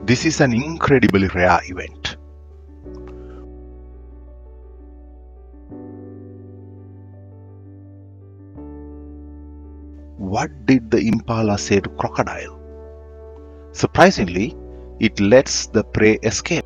This is an incredibly rare event. What did the impala say to crocodile? Surprisingly, it lets the prey escape.